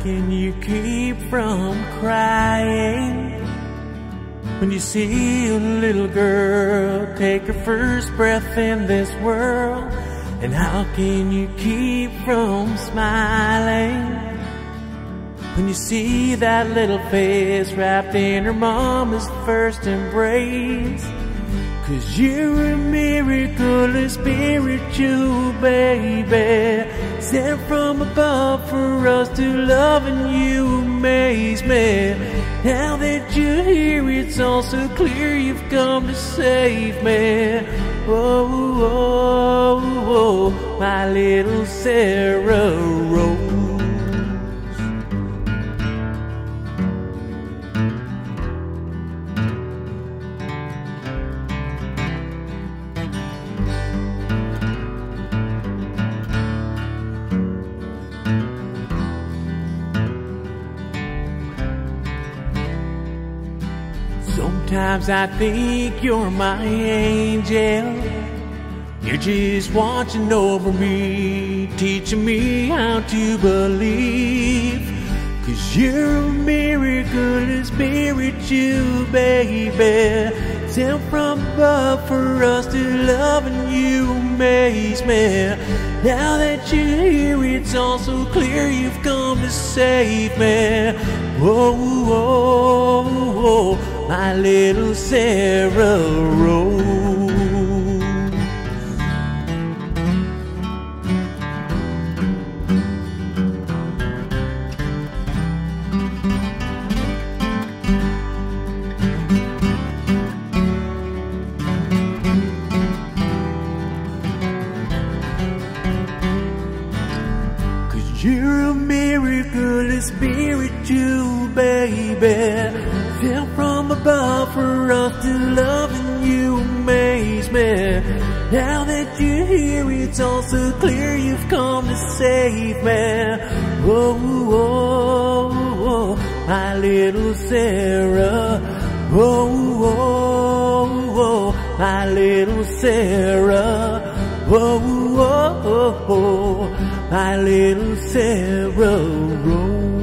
can you keep from crying when you see a little girl take her first breath in this world? And how can you keep from smiling when you see that little face wrapped in her mama's first embrace? Cause you're a miracle, a spiritual baby Sent from above for us to love and you amaze me. Now that you're here it's all so clear you've come to save me. Oh, oh, oh, oh my little Sarah Sometimes I think you're my angel. You're just watching over me, teaching me how to believe. Cause you're a miracle, a spiritual baby. Sent from above for us to love and you amaze me. Now that you're here, it's all so clear you've come to save me. Whoa, whoa, whoa, my little Sarah Rose. You're a miracle, a spiritual baby. Fell from above for us to love and you amaze me. Now that you're here, it's all so clear you've come to save me. Whoa, whoa, whoa, my little Sarah. Whoa, whoa, whoa, my little Sarah. Whoa, whoa, whoa, my little Sarah Rose.